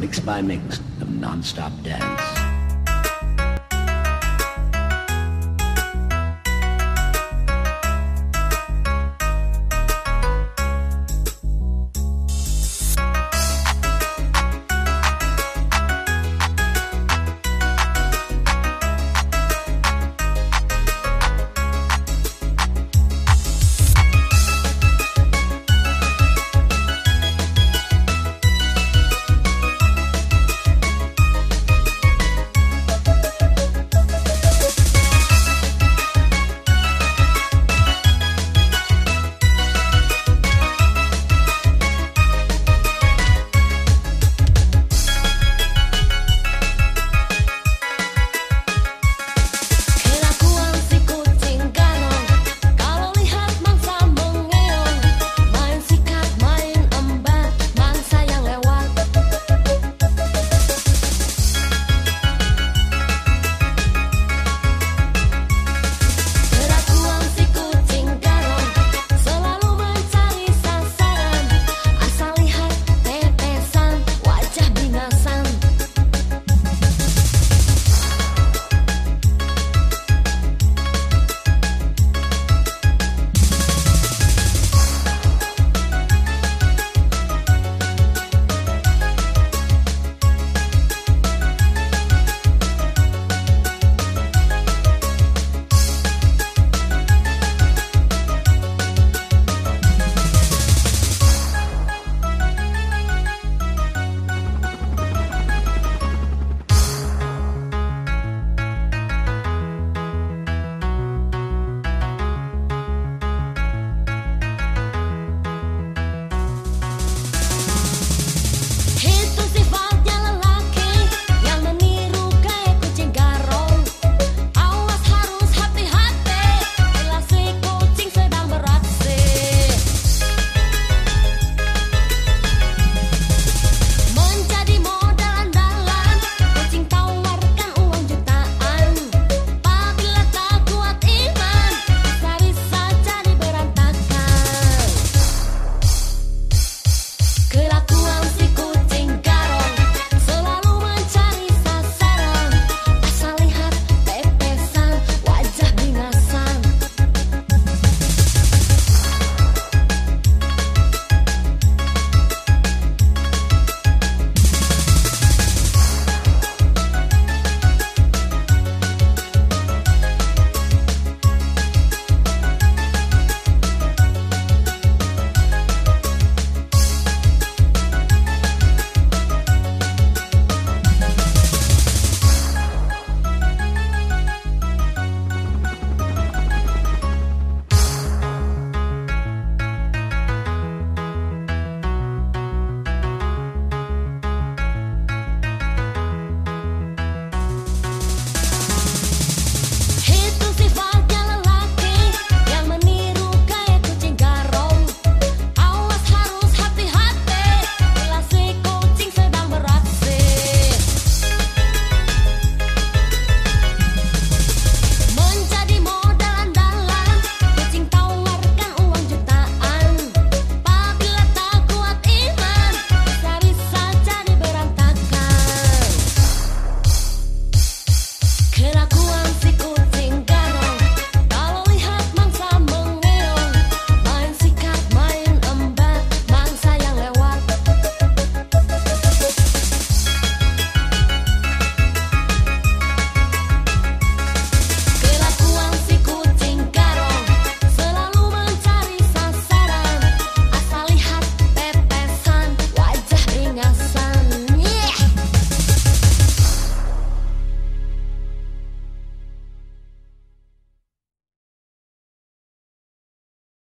mix by mix of non-stop dance.